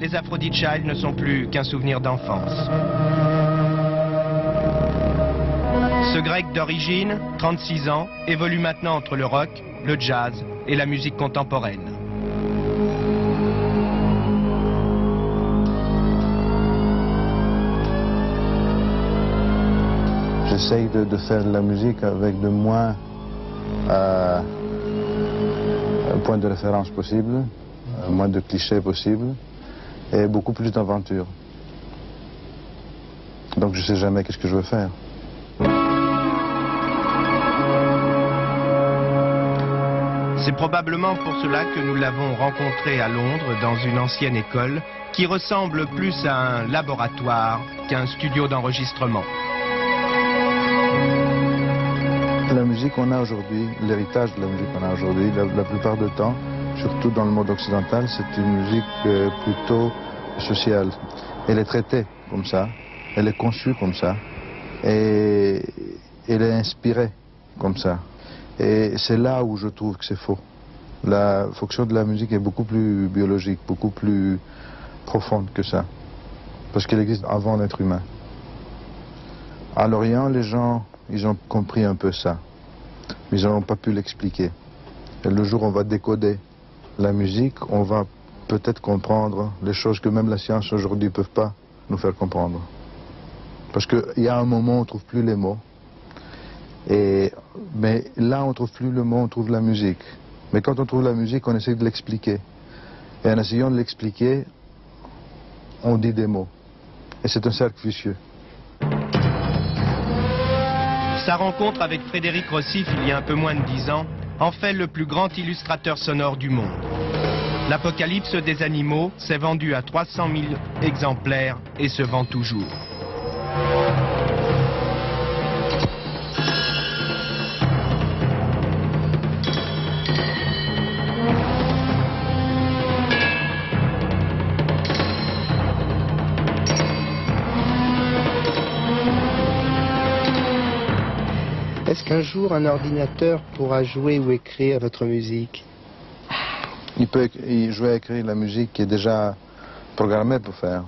les Aphrodite Child ne sont plus qu'un souvenir d'enfance. Ce grec d'origine, 36 ans, évolue maintenant entre le rock, le jazz et la musique contemporaine. J'essaye de, faire de la musique avec le moins euh, points de référence possible, moins de clichés possible et beaucoup plus d'aventure. Donc je sais jamais qu'est-ce que je veux faire. C'est probablement pour cela que nous l'avons rencontré à Londres dans une ancienne école qui ressemble plus à un laboratoire qu'un studio d'enregistrement. La musique qu'on a aujourd'hui, l'héritage de la musique qu'on a aujourd'hui, la, la plupart du temps, surtout dans le monde occidental, c'est une musique euh, plutôt sociale. Elle est traitée comme ça, elle est conçue comme ça, et elle est inspirée comme ça. Et c'est là où je trouve que c'est faux. La fonction de la musique est beaucoup plus biologique, beaucoup plus profonde que ça. Parce qu'elle existe avant l'être humain. À l'Orient, les gens, ils ont compris un peu ça. Mais ils n'ont pas pu l'expliquer. Et le jour où on va décoder la musique, on va peut-être comprendre les choses que même la science aujourd'hui ne peut pas nous faire comprendre. Parce qu'il y a un moment où on ne trouve plus les mots. Et, mais là, on ne trouve plus le mot, on trouve la musique. Mais quand on trouve la musique, on essaie de l'expliquer. Et en essayant de l'expliquer, on dit des mots. Et c'est un cercle vicieux. Sa rencontre avec Frédéric Rossif il y a un peu moins de dix ans en fait le plus grand illustrateur sonore du monde. L'Apocalypse des animaux s'est vendu à 300 000 exemplaires et se vend toujours. Est-ce qu'un jour un ordinateur pourra jouer ou écrire votre musique Il peut jouer à écrire la musique qui est déjà programmée pour faire.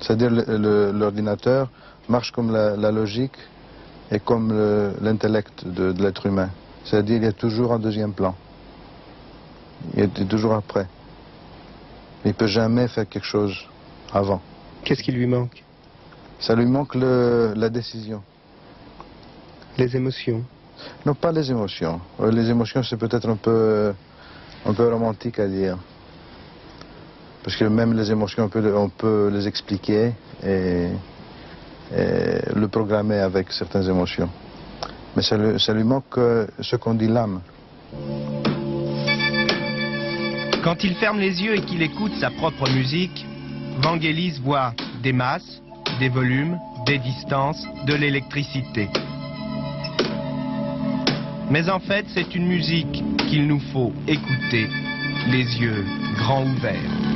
C'est-à-dire l'ordinateur marche comme la, la logique et comme le- l'intellect de, de l'être humain. C'est-à-dire il est toujours en deuxième plan. Il est toujours après. Il ne peut jamais faire quelque chose avant. Qu'est-ce qui lui manque? Ça lui manque le- la décision. Les émotions. Non, pas les émotions. Euh, Les émotions, c'est peut-être un peu, un peu romantique à dire. Parce que même les émotions, on peut, on peut les expliquer et, et le programmer avec certaines émotions. Mais ça, lui- ça lui manque euh, ce qu'on dit l'âme. Quand il ferme les yeux et qu'il écoute sa propre musique, Vangelis voit des masses, des volumes, des distances, de l'électricité. Mais en fait, c'est une musique qu'il nous faut écouter, les yeux grands ouverts.